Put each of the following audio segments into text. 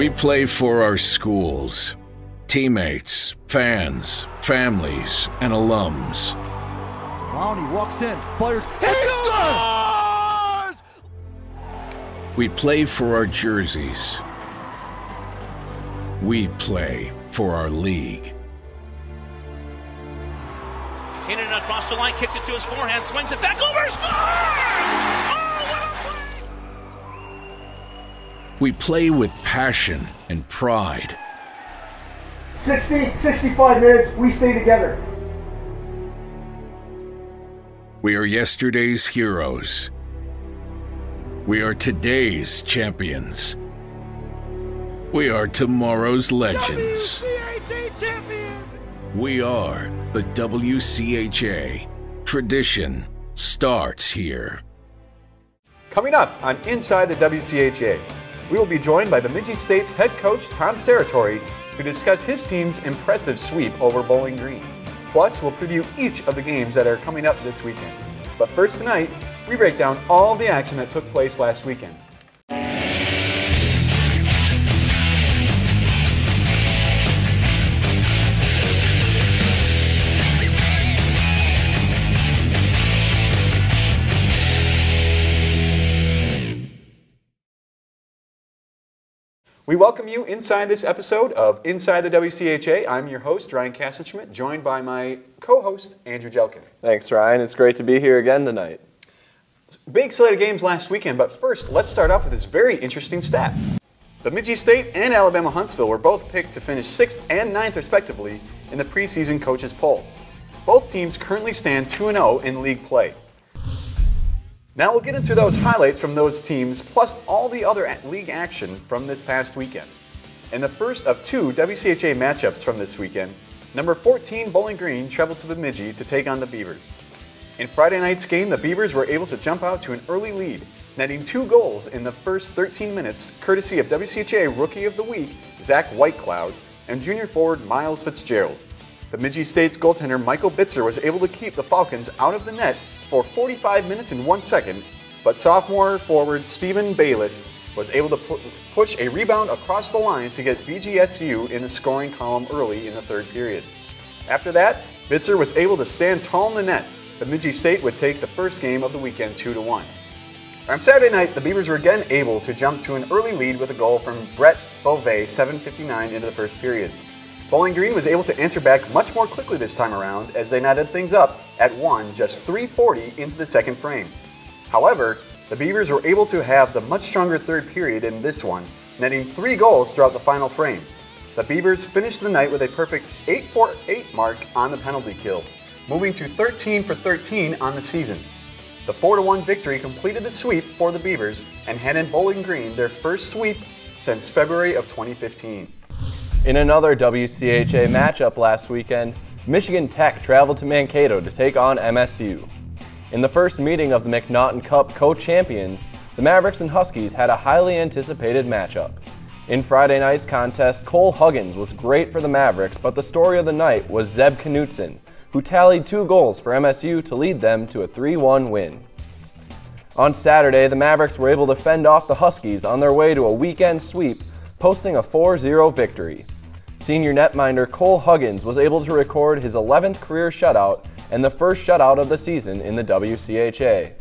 We play for our schools, teammates, fans, families, and alums. Lowney walks in, fires, he scores! We play for our jerseys. We play for our league. Keenan across the line, kicks it to his forehand, swings it back over, scores! We play with passion and pride. 60, 65 minutes, we stay together. We are yesterday's heroes. We are today's champions. We are tomorrow's legends. We are the WCHA. Tradition starts here. Coming up on Inside the WCHA, we will be joined by Bemidji State's head coach Tom Serratore to discuss his team's impressive sweep over Bowling Green. Plus, we'll preview each of the games that are coming up this weekend. But first tonight, we break down all the action that took place last weekend. We welcome you inside this episode of Inside the WCHA. I'm your host, Ryan Kassenschmidt, joined by my co host, Andrew Jelkin. Thanks, Ryan. It's great to be here again tonight. Big slate of games last weekend, but first, let's start off with this very interesting stat. Bemidji State and Alabama Huntsville were both picked to finish 6th and ninth, respectively, in the preseason coaches poll. Both teams currently stand 2 0 in league play. Now we'll get into those highlights from those teams, plus all the other league action from this past weekend. In the first of two WCHA matchups from this weekend, number 14 Bowling Green traveled to Bemidji to take on the Beavers. In Friday night's game, the Beavers were able to jump out to an early lead, netting two goals in the first 13 minutes, courtesy of WCHA Rookie of the Week Zach Whitecloud and junior forward Miles Fitzgerald. Bemidji State's goaltender Michael Bitzer was able to keep the Falcons out of the net for 45 minutes and one second, but sophomore forward Stephen Baylis was able to pu- push a rebound across the line to get BGSU in the scoring column early in the third period. After that, Bitzer was able to stand tall in the net. Bemidji State would take the first game of the weekend 2 to 1. On Saturday night, the Beavers were again able to jump to an early lead with a goal from Brett Beauvais, 7.59 into the first period. Bowling Green was able to answer back much more quickly this time around as they netted things up at 1 just 3.40 into the second frame. However, the Beavers were able to have the much stronger third period in this one, netting three goals throughout the final frame. The Beavers finished the night with a perfect 8 4 8 mark on the penalty kill, moving to 13 for 13 on the season. The 4 1 victory completed the sweep for the Beavers and handed Bowling Green their first sweep since February of 2015. In another WCHA matchup last weekend, Michigan Tech traveled to Mankato to take on MSU. In the first meeting of the McNaughton Cup co-champions, the Mavericks and Huskies had a highly anticipated matchup. In Friday night's contest, Cole Huggins was great for the Mavericks, but the story of the night was Zeb Knutson, who tallied two goals for MSU to lead them to a 3-1 win. On Saturday, the Mavericks were able to fend off the Huskies on their way to a weekend sweep posting a 4-0 victory. Senior netminder Cole Huggins was able to record his 11th career shutout and the first shutout of the season in the WCHA.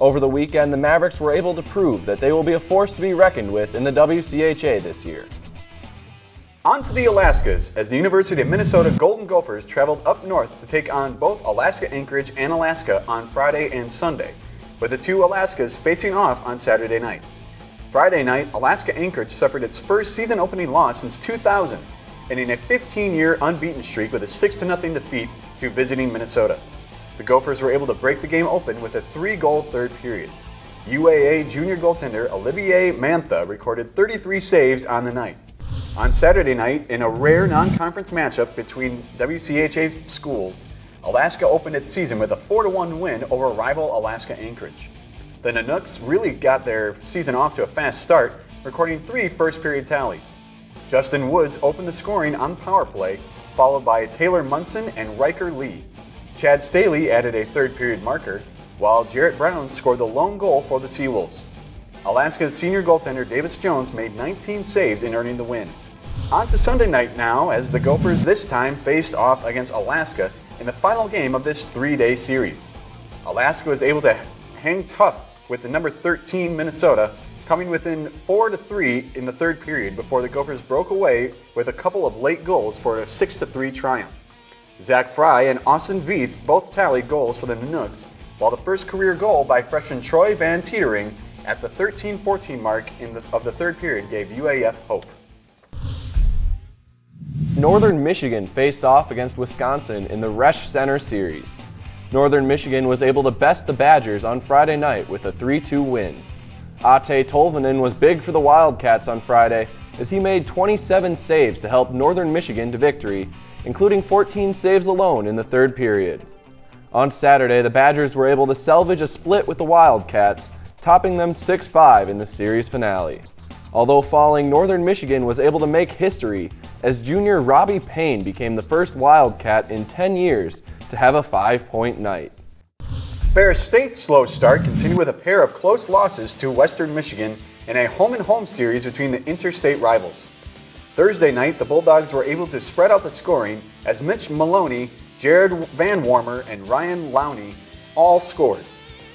Over the weekend, the Mavericks were able to prove that they will be a force to be reckoned with in the WCHA this year. On to the Alaskas as the University of Minnesota Golden Gophers traveled up north to take on both Alaska Anchorage and Alaska on Friday and Sunday, with the two Alaskas facing off on Saturday night. Friday night, Alaska Anchorage suffered its first season opening loss since 2000, ending a 15 year unbeaten streak with a 6 0 defeat to visiting Minnesota. The Gophers were able to break the game open with a three goal third period. UAA junior goaltender Olivier Mantha recorded 33 saves on the night. On Saturday night, in a rare non conference matchup between WCHA schools, Alaska opened its season with a 4 1 win over rival Alaska Anchorage. The Nanooks really got their season off to a fast start, recording three first period tallies. Justin Woods opened the scoring on the power play, followed by Taylor Munson and Riker Lee. Chad Staley added a third period marker, while Jarrett Brown scored the lone goal for the Seawolves. Alaska's senior goaltender Davis Jones made 19 saves in earning the win. On to Sunday night now, as the Gophers this time faced off against Alaska in the final game of this three day series. Alaska was able to hang tough with the number 13 Minnesota, coming within 4 to 3 in the third period before the Gophers broke away with a couple of late goals for a 6 to 3 triumph. Zach Fry and Austin Veith both tallied goals for the Nanooks, while the first career goal by freshman Troy Van Teetering at the 13 14 mark the, of the third period gave UAF hope. Northern Michigan faced off against Wisconsin in the Resch Center Series. Northern Michigan was able to best the Badgers on Friday night with a 3 2 win. Atte Tolvanen was big for the Wildcats on Friday as he made 27 saves to help Northern Michigan to victory, including 14 saves alone in the third period. On Saturday, the Badgers were able to salvage a split with the Wildcats, topping them 6 5 in the series finale. Although falling, Northern Michigan was able to make history as junior Robbie Payne became the first Wildcat in 10 years to have a five point night. Ferris State's slow start continued with a pair of close losses to Western Michigan in a home and home series between the interstate rivals. Thursday night, the Bulldogs were able to spread out the scoring as Mitch Maloney, Jared VanWormer, and Ryan Lowney all scored.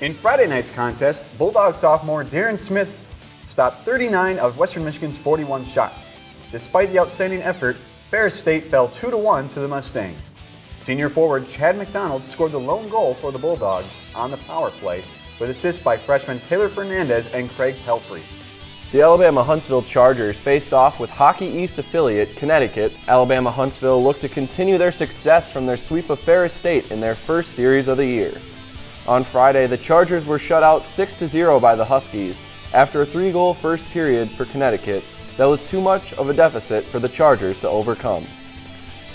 In Friday night's contest, Bulldog sophomore Darren Smith stopped 39 of Western Michigan's 41 shots. Despite the outstanding effort, Ferris State fell 2 1 to the Mustangs. Senior forward Chad McDonald scored the lone goal for the Bulldogs on the power play with assists by freshman Taylor Fernandez and Craig Pelfrey. The Alabama Huntsville Chargers faced off with Hockey East affiliate Connecticut. Alabama Huntsville looked to continue their success from their sweep of Ferris State in their first series of the year. On Friday, the Chargers were shut out 6 0 by the Huskies after a three goal first period for Connecticut that was too much of a deficit for the Chargers to overcome.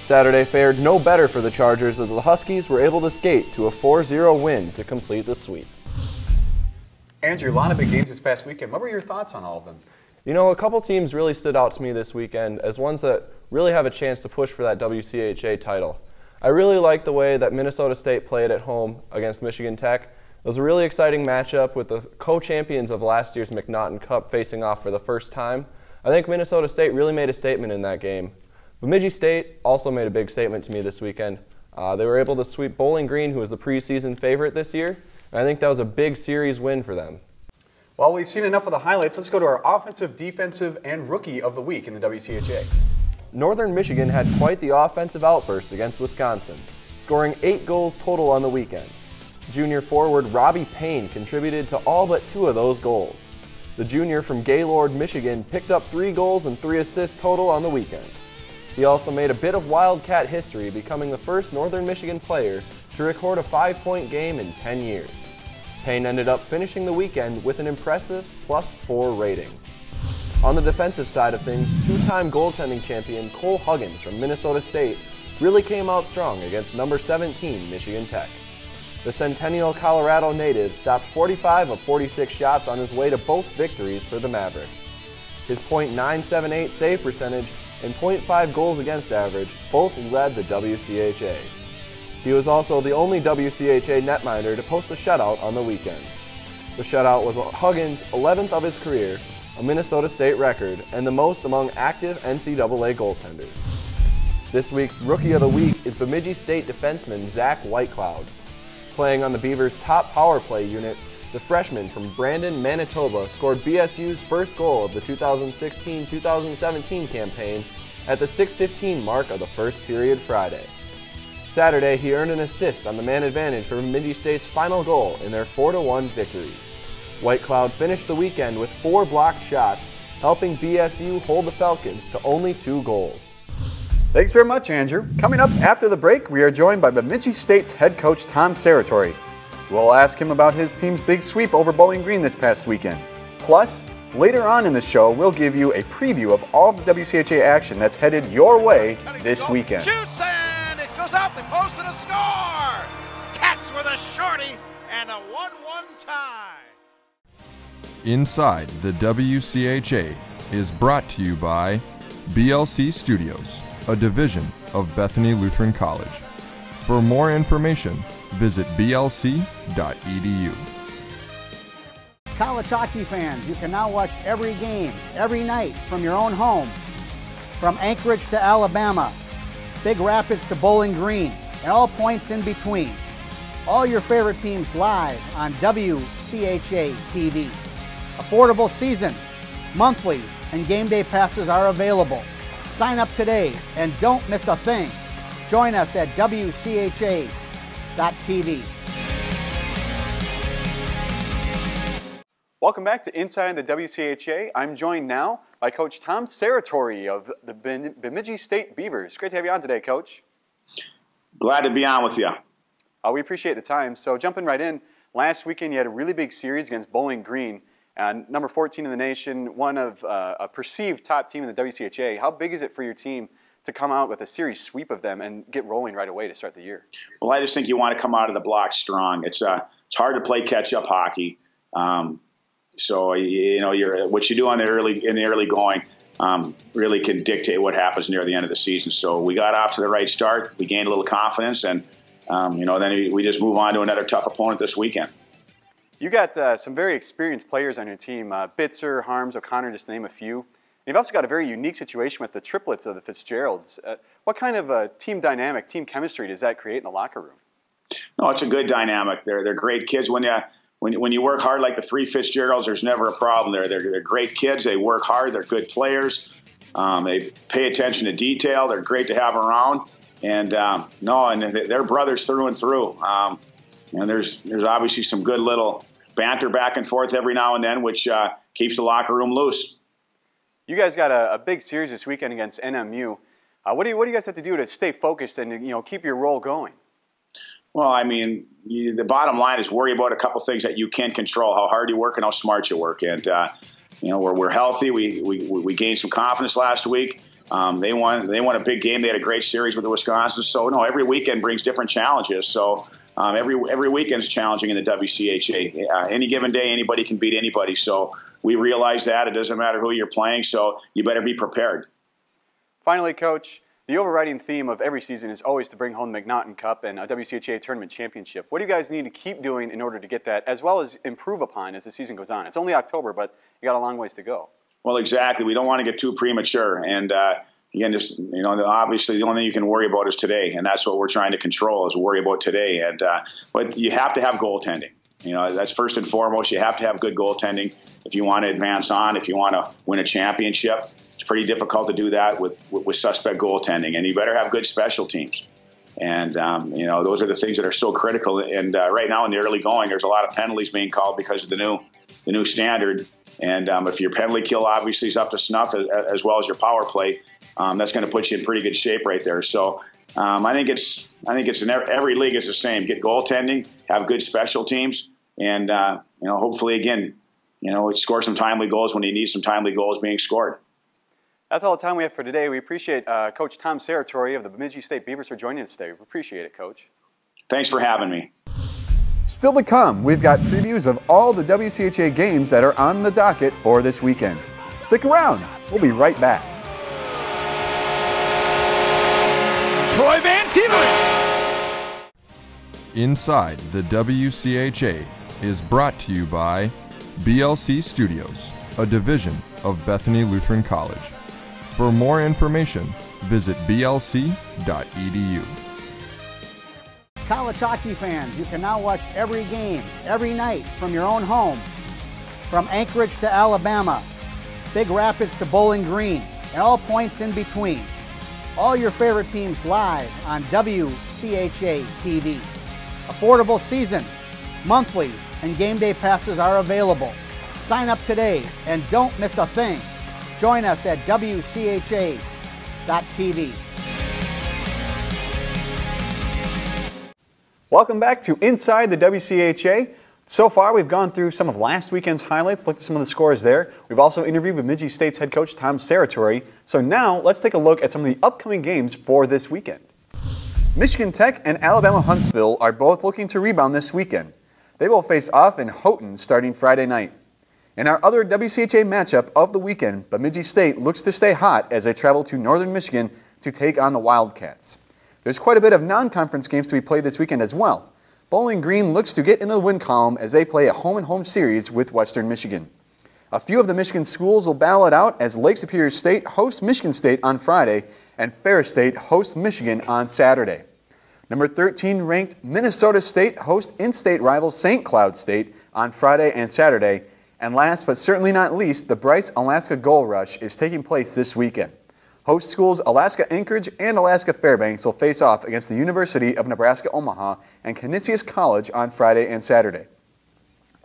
Saturday fared no better for the Chargers as the Huskies were able to skate to a 4-0 win to complete the sweep. Andrew, a lot of big games this past weekend. What were your thoughts on all of them? You know, a couple teams really stood out to me this weekend as ones that really have a chance to push for that WCHA title. I really like the way that Minnesota State played at home against Michigan Tech. It was a really exciting matchup with the co-champions of last year's McNaughton Cup facing off for the first time. I think Minnesota State really made a statement in that game. Bemidji State also made a big statement to me this weekend. Uh, they were able to sweep Bowling Green, who was the preseason favorite this year, and I think that was a big series win for them. Well, we've seen enough of the highlights. Let's go to our offensive, defensive, and rookie of the week in the WCHA. Northern Michigan had quite the offensive outburst against Wisconsin, scoring eight goals total on the weekend. Junior forward Robbie Payne contributed to all but two of those goals. The junior from Gaylord, Michigan picked up three goals and three assists total on the weekend. He also made a bit of Wildcat history, becoming the first Northern Michigan player to record a five point game in 10 years. Payne ended up finishing the weekend with an impressive plus four rating. On the defensive side of things, two time goaltending champion Cole Huggins from Minnesota State really came out strong against number 17 Michigan Tech. The Centennial Colorado native stopped 45 of 46 shots on his way to both victories for the Mavericks. His .978 save percentage and .5 goals against average both led the WCHA. He was also the only WCHA netminder to post a shutout on the weekend. The shutout was Huggins' 11th of his career, a Minnesota State record, and the most among active NCAA goaltenders. This week's Rookie of the Week is Bemidji State defenseman Zach Whitecloud. Playing on the Beavers' top power play unit, the freshman from Brandon, Manitoba scored BSU's first goal of the 2016-2017 campaign at the 6.15 mark of the first period Friday. Saturday, he earned an assist on the man advantage for Bemidji State's final goal in their 4-1 victory. Whitecloud finished the weekend with four blocked shots, helping BSU hold the Falcons to only two goals. Thanks very much, Andrew. Coming up after the break, we are joined by Bemidji State's head coach Tom Serratore. We'll ask him about his team's big sweep over Bowling Green this past weekend. Plus, later on in the show, we'll give you a preview of all the WCHA action that's headed your way this weekend. Shoots and it goes out. They posted a score. Cats with a shorty and a 1 1 tie. Inside the WCHA is brought to you by BLC Studios, a division of Bethany Lutheran College. For more information, visit blc.edu. College hockey fans, you can now watch every game, every night from your own home. From Anchorage to Alabama, Big Rapids to Bowling Green, and all points in between. All your favorite teams live on WCHA TV. Affordable season, monthly, and game day passes are available. Sign up today and don't miss a thing. Join us at WCHA.tv. Welcome back to Inside the WCHA. I'm joined now by Coach Tom Serratore of the Bemidji State Beavers. Great to have you on today, Coach. Glad to be on with you. Uh, we appreciate the time. So jumping right in, last weekend you had a really big series against Bowling Green, and number 14 in the nation, one of uh, a perceived top team in the WCHA. How big is it for your team to come out with a series sweep of them and get rolling right away to start the year? Well, I just think you want to come out of the block strong. It's uh, it's hard to play catch up hockey. Um, so you know, you're, what you do on the early in the early going um, really can dictate what happens near the end of the season. So we got off to the right start. We gained a little confidence, and um, you know, then we just move on to another tough opponent this weekend. You got uh, some very experienced players on your team: uh, Bitzer, Harms, O'Connor, just name a few. You've also got a very unique situation with the triplets of the Fitzgeralds. Uh, what kind of a team dynamic, team chemistry does that create in the locker room? No, it's a good dynamic. They're they're great kids. When you when, when you work hard like the three Fitzgeralds, there's never a problem there. They're, they're great kids. They work hard. They're good players. Um, they pay attention to detail. They're great to have around. And um, no, and they're brothers through and through. Um, and there's there's obviously some good little banter back and forth every now and then, which uh, keeps the locker room loose. You guys got a, a big series this weekend against NMU. Uh, what do you what do you guys have to do to stay focused and you know keep your roll going? Well, I mean, you, the bottom line is worry about a couple things that you can control: how hard you work and how smart you work. And uh, you know, we're, we're healthy. We, we we gained some confidence last week. Um, they won. They won a big game. They had a great series with the Wisconsin. So no, every weekend brings different challenges. So um, every every weekend is challenging in the WCHA. Uh, any given day, anybody can beat anybody. So we realize that it doesn't matter who you're playing. So you better be prepared. Finally, coach, the overriding theme of every season is always to bring home the McNaughton Cup and a WCHA tournament championship. What do you guys need to keep doing in order to get that, as well as improve upon as the season goes on? It's only October, but you got a long ways to go. Well, exactly. We don't want to get too premature, and uh, again, just you know, obviously the only thing you can worry about is today, and that's what we're trying to control is worry about today. And uh, but you have to have goaltending. You know, that's first and foremost. You have to have good goaltending if you want to advance on. If you want to win a championship, it's pretty difficult to do that with with, with suspect goaltending, and you better have good special teams. And um, you know, those are the things that are so critical. And uh, right now in the early going, there's a lot of penalties being called because of the new the new standard. And um, if your penalty kill obviously is up to snuff as, as well as your power play, um, that's going to put you in pretty good shape right there. So um, I think it's I think it's in every, every, league is the same. Get goaltending, have good special teams, and uh, you know hopefully again, you know score some timely goals when you need some timely goals being scored. That's all the time we have for today. We appreciate uh, Coach Tom Serratore of the Bemidji State Beavers for joining us today. We appreciate it, Coach. Thanks for having me. Still to come, we've got previews of all the WCHA games that are on the docket for this weekend. Stick around. We'll be right back. Troy Van Inside the WCHA is brought to you by BLC Studios, a division of Bethany Lutheran College. For more information, visit blc.edu. College hockey fans, you can now watch every game, every night from your own home. From Anchorage to Alabama, Big Rapids to Bowling Green, and all points in between. All your favorite teams live on WCHA TV. Affordable season, monthly, and game day passes are available. Sign up today and don't miss a thing. Join us at WCHA.tv. Welcome back to Inside the WCHA. So far, we've gone through some of last weekend's highlights, looked at some of the scores there. We've also interviewed Bemidji State's head coach, Tom Serratore. So now, let's take a look at some of the upcoming games for this weekend. Michigan Tech and Alabama Huntsville are both looking to rebound this weekend. They will face off in Houghton starting Friday night. In our other WCHA matchup of the weekend, Bemidji State looks to stay hot as they travel to Northern Michigan to take on the Wildcats. There's quite a bit of non-conference games to be played this weekend as well. Bowling Green looks to get into the win column as they play a home and home series with Western Michigan. A few of the Michigan schools will battle it out as Lake Superior State hosts Michigan State on Friday and Ferris State hosts Michigan on Saturday. Number 13 ranked Minnesota State hosts in-state rival St. Cloud State on Friday and Saturday. And last but certainly not least, the Brice Alaska Goal Rush is taking place this weekend. Host schools Alaska Anchorage and Alaska Fairbanks will face off against the University of Nebraska Omaha and Canisius College on Friday and Saturday.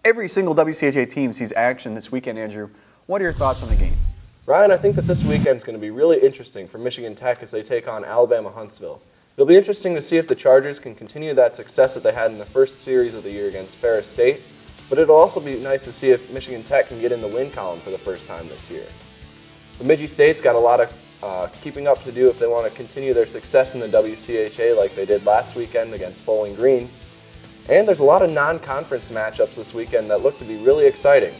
Every single WCHA team sees action this weekend, Andrew. What are your thoughts on the games? Ryan, I think that this weekend is going to be really interesting for Michigan Tech as they take on Alabama Huntsville. It'll be interesting to see if the Chargers can continue that success that they had in the first series of the year against Ferris State, but it'll also be nice to see if Michigan Tech can get in the win column for the first time this year. Bemidji State's got a lot of uh, keeping up to do if they want to continue their success in the WCHA like they did last weekend against Bowling Green. And there's a lot of non-conference matchups this weekend that look to be really exciting.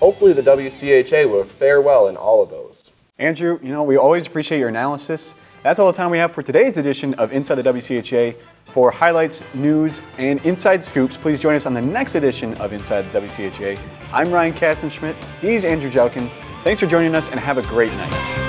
Hopefully the WCHA will fare well in all of those. Andrew, you know, we always appreciate your analysis. That's all the time we have for today's edition of Inside the WCHA. For highlights, news, and inside scoops, please join us on the next edition of Inside the WCHA. I'm Ryan Kassenschmidt. He's Andrew Jelkin. Thanks for joining us and have a great night.